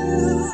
you.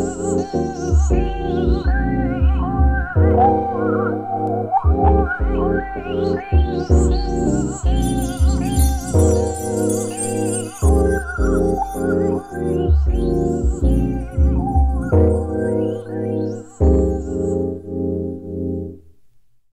Oh.